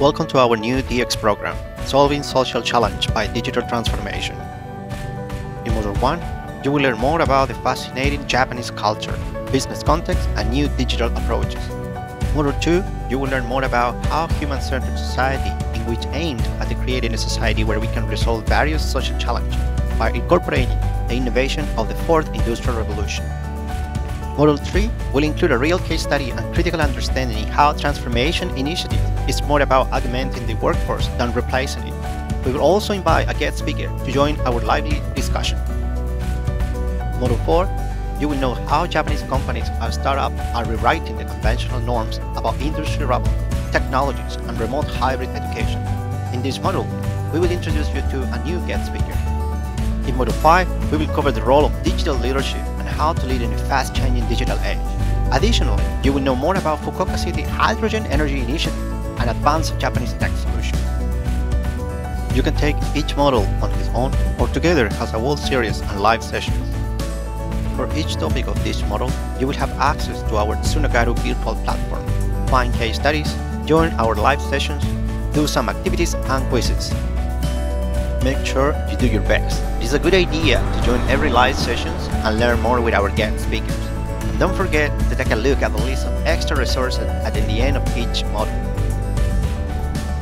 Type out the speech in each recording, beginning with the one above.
Welcome to our new DX program, Solving Social Challenge by Digital Transformation. In Module 1, you will learn more about the fascinating Japanese culture, business context, and new digital approaches. In Module 2, you will learn more about how human-centered society in which aimed at creating a society where we can resolve various social challenges by incorporating the innovation of the fourth industrial revolution. Module 3 will include a real case study and critical understanding how transformation initiative is more about augmenting the workforce than replacing it. We will also invite a guest speaker to join our lively discussion. Module 4 you will know how Japanese companies and startups are rewriting the conventional norms about industry robot, technologies, and remote hybrid education. In this module, we will introduce you to a new guest speaker. In Module 5, we will cover the role of digital leadership and how to lead in a fast-changing digital age. Additionally, you will know more about Fukuoka City Hydrogen Energy Initiative and advanced Japanese tech solutions. You can take each model on its own or together as a whole series and live sessions. For each topic of this model, you will have access to our Tsunagaru virtual platform, find case studies, join our live sessions, do some activities and quizzes make sure you do your best. It is a good idea to join every live sessions and learn more with our guest speakers. And don't forget to take a look at the list of extra resources at the end of each module.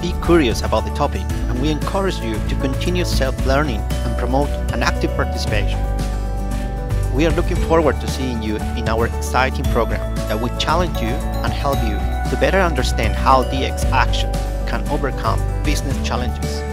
Be curious about the topic and we encourage you to continue self-learning and promote an active participation. We are looking forward to seeing you in our exciting program that will challenge you and help you to better understand how DX action can overcome business challenges